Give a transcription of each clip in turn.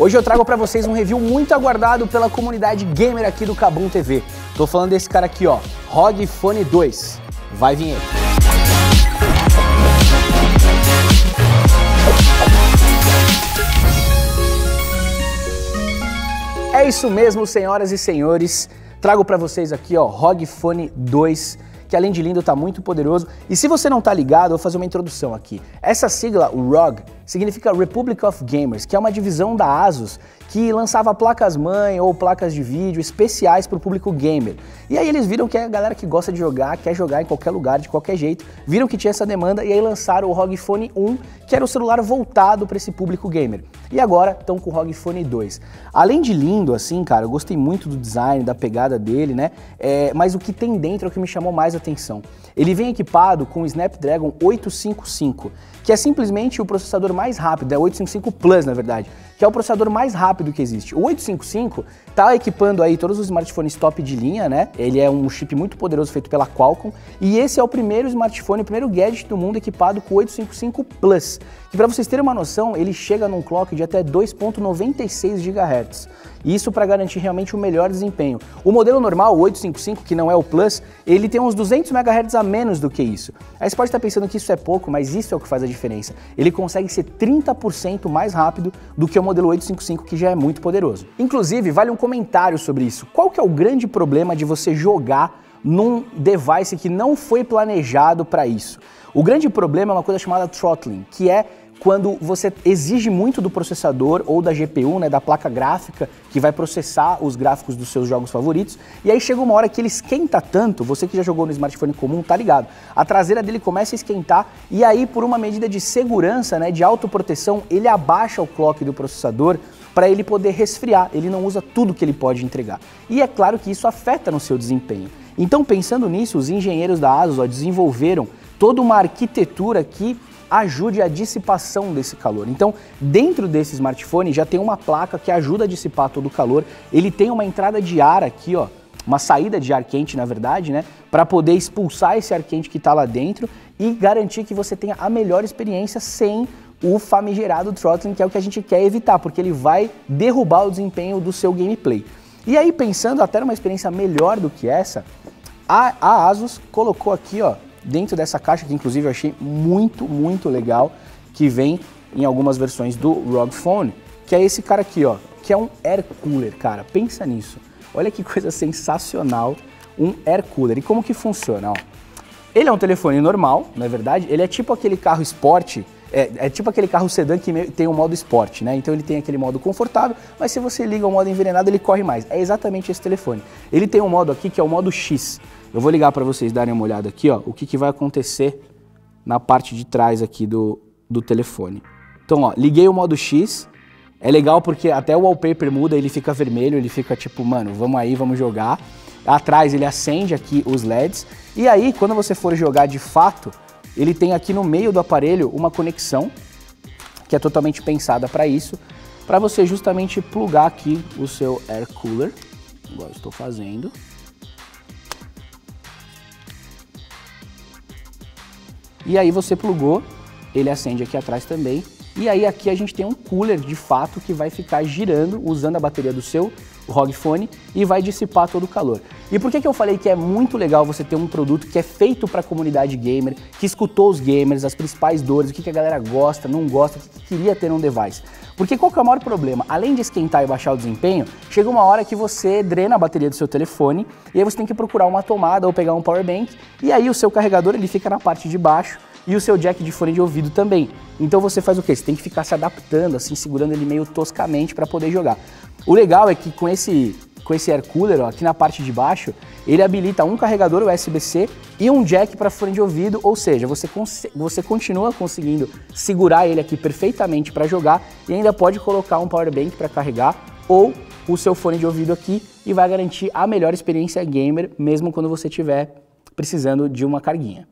Hoje eu trago para vocês um review muito aguardado pela comunidade gamer aqui do Kabum TV. Tô falando desse cara aqui, ó, ROG Phone 2. Vai vinheta. É isso mesmo, senhoras e senhores. Trago para vocês aqui, ó, ROG Phone 2 que além de lindo está muito poderoso. E se você não está ligado, eu vou fazer uma introdução aqui. Essa sigla, ROG, significa Republic of Gamers, que é uma divisão da ASUS que lançava placas-mãe ou placas de vídeo especiais para o público gamer. E aí eles viram que a galera que gosta de jogar, quer jogar em qualquer lugar, de qualquer jeito, viram que tinha essa demanda e aí lançaram o ROG Phone 1, que era o celular voltado para esse público gamer. E agora estão com o ROG Phone 2. Além de lindo, assim, cara, eu gostei muito do design, da pegada dele, né? É, mas o que tem dentro é o que me chamou mais atenção. Ele vem equipado com o Snapdragon 855, que é simplesmente o processador mais rápido, é 855 Plus na verdade, que é o processador mais rápido que existe. O 855 está equipando aí todos os smartphones top de linha, né? Ele é um chip muito poderoso feito pela Qualcomm e esse é o primeiro smartphone, o primeiro gadget do mundo equipado com o 855 Plus, que para vocês terem uma noção, ele chega num clock de até 2.96 GHz. Isso para garantir realmente o melhor desempenho. O modelo normal, o 855, que não é o Plus, ele tem uns 200 MHz a menos do que isso. Aí você pode estar pensando que isso é pouco, mas isso é o que faz a diferença. Ele consegue ser 30% mais rápido do que o modelo 855, que já é muito poderoso. Inclusive, vale um comentário sobre isso. Qual que é o grande problema de você jogar num device que não foi planejado para isso? O grande problema é uma coisa chamada throttling, que é quando você exige muito do processador ou da GPU, né, da placa gráfica, que vai processar os gráficos dos seus jogos favoritos, e aí chega uma hora que ele esquenta tanto, você que já jogou no smartphone comum, tá ligado? A traseira dele começa a esquentar e aí por uma medida de segurança, né, de autoproteção, ele abaixa o clock do processador para ele poder resfriar, ele não usa tudo que ele pode entregar. E é claro que isso afeta no seu desempenho. Então, pensando nisso, os engenheiros da ASUS ó, desenvolveram toda uma arquitetura que ajude a dissipação desse calor. Então, dentro desse smartphone já tem uma placa que ajuda a dissipar todo o calor. Ele tem uma entrada de ar aqui, ó, uma saída de ar quente, na verdade, né, para poder expulsar esse ar quente que está lá dentro e garantir que você tenha a melhor experiência sem o famigerado throttling, que é o que a gente quer evitar, porque ele vai derrubar o desempenho do seu gameplay. E aí, pensando até numa experiência melhor do que essa, a, a Asus colocou aqui, ó, dentro dessa caixa, que inclusive eu achei muito, muito legal, que vem em algumas versões do ROG Phone, que é esse cara aqui, ó, que é um air cooler, cara. Pensa nisso. Olha que coisa sensacional, um air cooler. E como que funciona, ó? Ele é um telefone normal, na é verdade. Ele é tipo aquele carro esporte, é, é, tipo aquele carro sedã que tem um modo esporte, né? Então ele tem aquele modo confortável, mas se você liga o modo envenenado, ele corre mais. É exatamente esse telefone. Ele tem um modo aqui que é o modo X. Eu vou ligar para vocês darem uma olhada aqui, ó, o que, que vai acontecer na parte de trás aqui do, do telefone. Então, ó, liguei o modo X. É legal porque até o wallpaper muda, ele fica vermelho, ele fica tipo, mano, vamos aí, vamos jogar. Atrás ele acende aqui os LEDs. E aí, quando você for jogar de fato, ele tem aqui no meio do aparelho uma conexão que é totalmente pensada para isso, para você justamente plugar aqui o seu air cooler, igual eu estou fazendo. E aí você plugou, ele acende aqui atrás também. E aí aqui a gente tem um cooler de fato que vai ficar girando usando a bateria do seu ROG Phone e vai dissipar todo o calor. E por que, que eu falei que é muito legal você ter um produto que é feito para a comunidade gamer, que escutou os gamers, as principais dores, o que, que a galera gosta, não gosta, o que, que queria ter num device? Porque qual que é o maior problema? Além de esquentar e baixar o desempenho, chega uma hora que você drena a bateria do seu telefone e aí você tem que procurar uma tomada ou pegar um power bank e aí o seu carregador ele fica na parte de baixo e o seu jack de fone de ouvido também. Então você faz o quê? Você tem que ficar se adaptando, assim, segurando ele meio toscamente para poder jogar. O legal é que com esse com esse air cooler, ó, aqui na parte de baixo, ele habilita um carregador USB-C e um jack para fone de ouvido, ou seja, você, você continua conseguindo segurar ele aqui perfeitamente para jogar e ainda pode colocar um power bank para carregar ou o seu fone de ouvido aqui e vai garantir a melhor experiência gamer mesmo quando você estiver precisando de uma carguinha.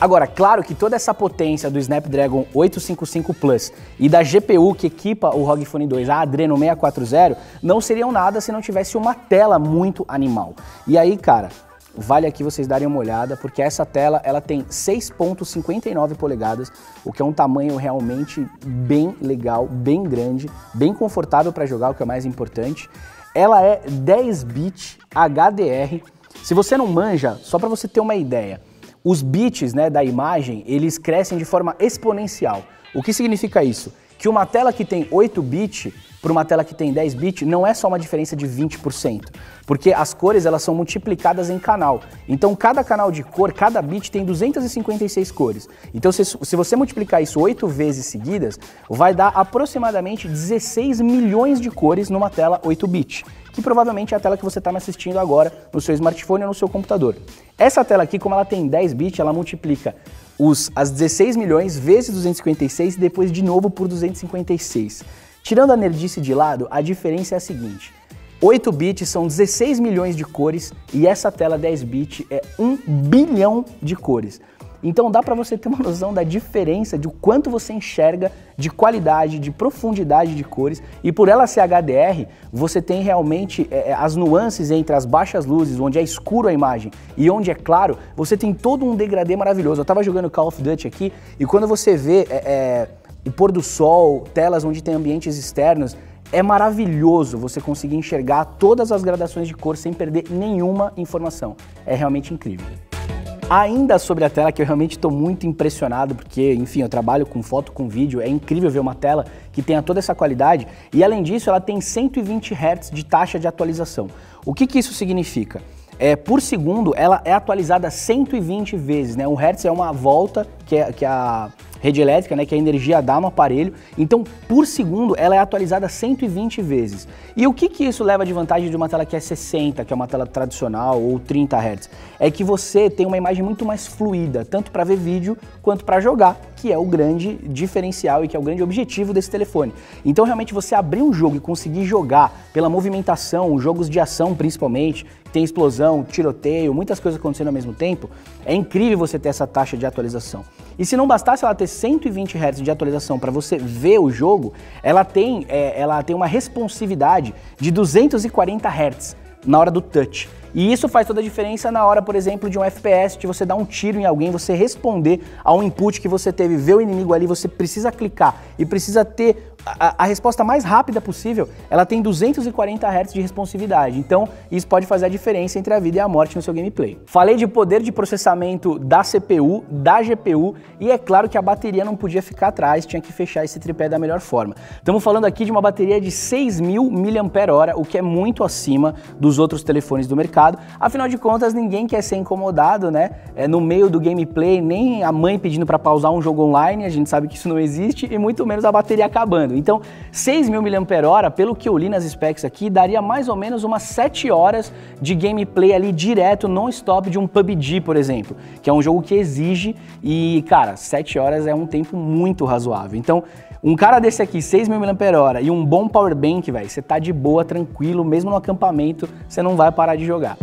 Agora, claro que toda essa potência do Snapdragon 855 Plus e da GPU que equipa o ROG Phone 2, a Adreno 640, não seriam nada se não tivesse uma tela muito animal. E aí, cara, vale aqui vocês darem uma olhada, porque essa tela ela tem 6.59 polegadas, o que é um tamanho realmente bem legal, bem grande, bem confortável para jogar, o que é mais importante. Ela é 10 bit HDR. Se você não manja, só para você ter uma ideia, os bits né, da imagem, eles crescem de forma exponencial. O que significa isso? Que uma tela que tem 8 bits para uma tela que tem 10 bits não é só uma diferença de 20%, porque as cores elas são multiplicadas em canal. Então cada canal de cor, cada bit tem 256 cores. Então se, se você multiplicar isso 8 vezes seguidas, vai dar aproximadamente 16 milhões de cores numa tela 8 bit que provavelmente é a tela que você está me assistindo agora no seu smartphone ou no seu computador. Essa tela aqui, como ela tem 10 bits, ela multiplica os, as 16 milhões vezes 256 e depois de novo por 256. Tirando a nerdice de lado, a diferença é a seguinte. 8 bits são 16 milhões de cores e essa tela 10 bits é 1 bilhão de cores. Então dá para você ter uma noção da diferença de quanto você enxerga de qualidade, de profundidade de cores. E por ela ser HDR, você tem realmente é, é, as nuances entre as baixas luzes, onde é escuro a imagem e onde é claro, você tem todo um degradê maravilhoso. Eu estava jogando Call of Duty aqui e quando você vê é, é, o pôr do sol, telas onde tem ambientes externos, é maravilhoso você conseguir enxergar todas as gradações de cor sem perder nenhuma informação. É realmente incrível. Ainda sobre a tela, que eu realmente estou muito impressionado, porque, enfim, eu trabalho com foto, com vídeo, é incrível ver uma tela que tenha toda essa qualidade, e além disso, ela tem 120 Hz de taxa de atualização. O que, que isso significa? É, por segundo, ela é atualizada 120 vezes, né? Um Hertz é uma volta que, é, que a rede elétrica, né, que a energia dá no aparelho. Então, por segundo, ela é atualizada 120 vezes. E o que, que isso leva de vantagem de uma tela que é 60, que é uma tela tradicional, ou 30 Hz? É que você tem uma imagem muito mais fluida, tanto para ver vídeo quanto para jogar, que é o grande diferencial e que é o grande objetivo desse telefone. Então, realmente, você abrir um jogo e conseguir jogar pela movimentação, jogos de ação principalmente, tem explosão, tiroteio, muitas coisas acontecendo ao mesmo tempo, é incrível você ter essa taxa de atualização. E se não bastasse ela ter 120 Hz de atualização para você ver o jogo, ela tem, é, ela tem uma responsividade de 240 Hz na hora do touch. E isso faz toda a diferença na hora, por exemplo, de um FPS, de você dar um tiro em alguém, você responder a um input que você teve, ver o inimigo ali, você precisa clicar e precisa ter a, a, resposta mais rápida possível, ela tem 240 Hz de responsividade. Então, isso pode fazer a diferença entre a vida e a morte no seu gameplay. Falei de poder de processamento da CPU, da GPU e é claro que a bateria não podia ficar atrás, tinha que fechar esse tripé da melhor forma. Estamos falando aqui de uma bateria de 6.000 mAh, o que é muito acima dos outros telefones do mercado. Afinal de contas, ninguém quer ser incomodado, né? É, no meio do gameplay, nem a mãe pedindo para pausar um jogo online, a gente sabe que isso não existe, e muito menos a bateria acabando. Então, 6.000 mAh, pelo que eu li nas specs aqui, daria mais ou menos umas 7 horas de gameplay ali direto, non-stop de um PUBG, por exemplo, que é um jogo que exige e, cara, 7 horas é um tempo muito razoável. Então, um cara desse aqui, 6.000 mAh e um bom power bank, velho, você tá de boa, tranquilo, mesmo no acampamento, você não vai parar de jogar.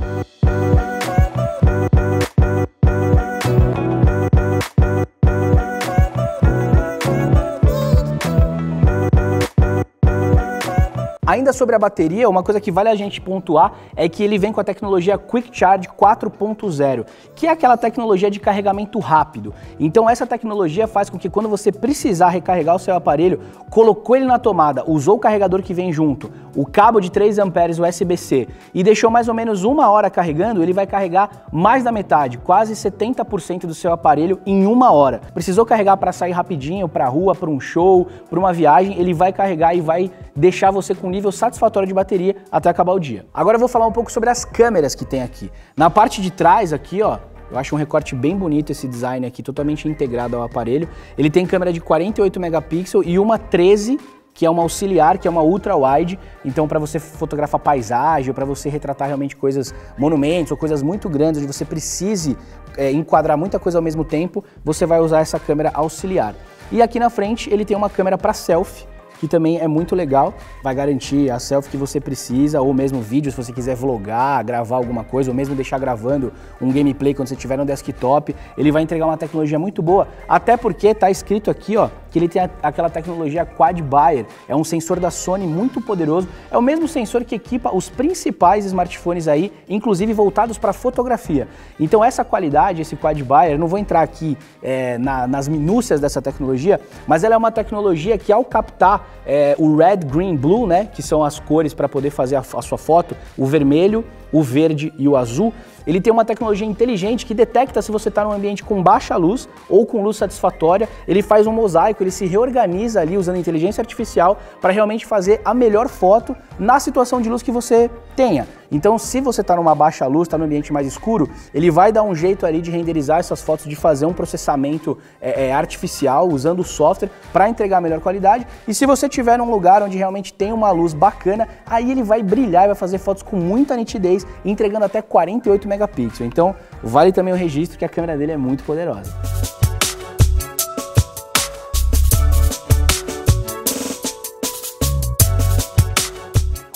Ainda sobre a bateria, uma coisa que vale a gente pontuar é que ele vem com a tecnologia Quick Charge 4.0, que é aquela tecnologia de carregamento rápido. Então essa tecnologia faz com que quando você precisar recarregar o seu aparelho, colocou ele na tomada, usou o carregador que vem junto, o cabo de 3 amperes USB-C e deixou mais ou menos uma hora carregando, ele vai carregar mais da metade, quase 70% do seu aparelho em uma hora. Precisou carregar para sair rapidinho, para rua, para um show, para uma viagem, ele vai carregar e vai deixar você com nível satisfatório de bateria até acabar o dia. Agora eu vou falar um pouco sobre as câmeras que tem aqui. Na parte de trás aqui, ó, eu acho um recorte bem bonito esse design aqui, totalmente integrado ao aparelho. Ele tem câmera de 48 megapixels e uma 13 que é uma auxiliar, que é uma ultra wide, então para você fotografar paisagem, para você retratar realmente coisas, monumentos ou coisas muito grandes, onde você precise é, enquadrar muita coisa ao mesmo tempo, você vai usar essa câmera auxiliar. E aqui na frente ele tem uma câmera para selfie, que também é muito legal, vai garantir a selfie que você precisa, ou mesmo vídeo se você quiser vlogar, gravar alguma coisa, ou mesmo deixar gravando um gameplay quando você estiver no desktop, ele vai entregar uma tecnologia muito boa, até porque está escrito aqui, ó, que ele tem a, aquela tecnologia Quad Buyer, é um sensor da Sony muito poderoso, é o mesmo sensor que equipa os principais smartphones aí, inclusive voltados para fotografia. Então essa qualidade, esse Quad Buyer, não vou entrar aqui é, na, nas minúcias dessa tecnologia, mas ela é uma tecnologia que ao captar é, o red, green, blue, né, que são as cores para poder fazer a, a sua foto, o vermelho, o verde e o azul, ele tem uma tecnologia inteligente que detecta se você está num ambiente com baixa luz ou com luz satisfatória. Ele faz um mosaico, ele se reorganiza ali usando inteligência artificial para realmente fazer a melhor foto na situação de luz que você tenha. Então, se você está numa baixa luz, está no ambiente mais escuro, ele vai dar um jeito ali de renderizar essas fotos, de fazer um processamento é, é, artificial usando o software para entregar melhor qualidade. E se você estiver num lugar onde realmente tem uma luz bacana, aí ele vai brilhar e vai fazer fotos com muita nitidez, entregando até 48 megapixels. Então, vale também o registro que a câmera dele é muito poderosa.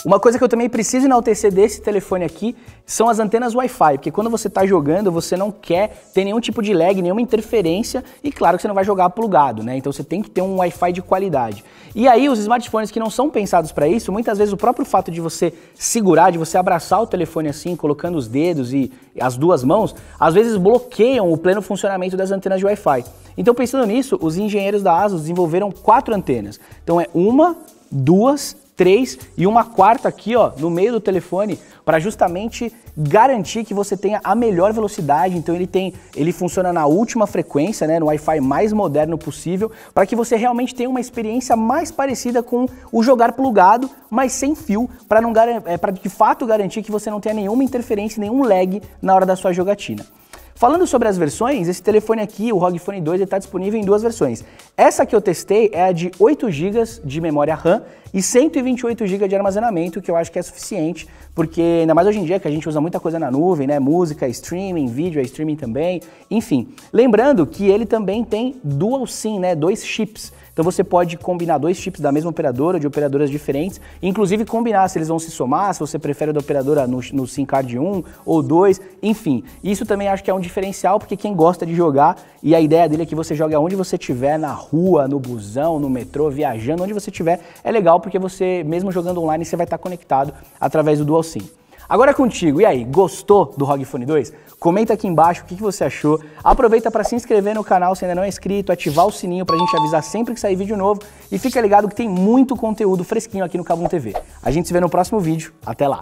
Uma coisa que eu também preciso enaltecer desse telefone aqui são as antenas Wi-Fi, porque quando você está jogando, você não quer ter nenhum tipo de lag, nenhuma interferência, e claro que você não vai jogar plugado, né? Então você tem que ter um Wi-Fi de qualidade. E aí os smartphones que não são pensados para isso, muitas vezes o próprio fato de você segurar, de você abraçar o telefone assim, colocando os dedos e as duas mãos, às vezes bloqueiam o pleno funcionamento das antenas de Wi-Fi. Então pensando nisso, os engenheiros da ASUS desenvolveram quatro antenas. Então é uma, duas, três e uma quarta aqui, ó, no meio do telefone, para justamente garantir que você tenha a melhor velocidade. Então ele tem, ele funciona na última frequência, né, no Wi-Fi mais moderno possível, para que você realmente tenha uma experiência mais parecida com o jogar plugado, mas sem fio, para não é, para de fato garantir que você não tenha nenhuma interferência, nenhum lag na hora da sua jogatina. Falando sobre as versões, esse telefone aqui, o ROG Phone 2, está disponível em duas versões. Essa que eu testei é a de 8 GB de memória RAM e 128 GB de armazenamento, que eu acho que é suficiente, porque ainda mais hoje em dia que a gente usa muita coisa na nuvem, né? Música, streaming, vídeo é streaming também, enfim. Lembrando que ele também tem dual SIM, né? Dois chips. Então você pode combinar dois chips da mesma operadora, de operadoras diferentes, inclusive combinar se eles vão se somar, se você prefere da operadora no, no SIM card 1 ou 2, enfim. Isso também acho que é um diferencial, porque quem gosta de jogar, e a ideia dele é que você jogue onde você estiver, na rua, no busão, no metrô, viajando, onde você estiver, é legal porque você, mesmo jogando online, você vai estar conectado através do Dual SIM. Agora é contigo, e aí, gostou do ROG Phone 2? Comenta aqui embaixo o que você achou. Aproveita para se inscrever no canal se ainda não é inscrito, ativar o sininho para a gente avisar sempre que sair vídeo novo e fica ligado que tem muito conteúdo fresquinho aqui no Cabum TV. A gente se vê no próximo vídeo. Até lá!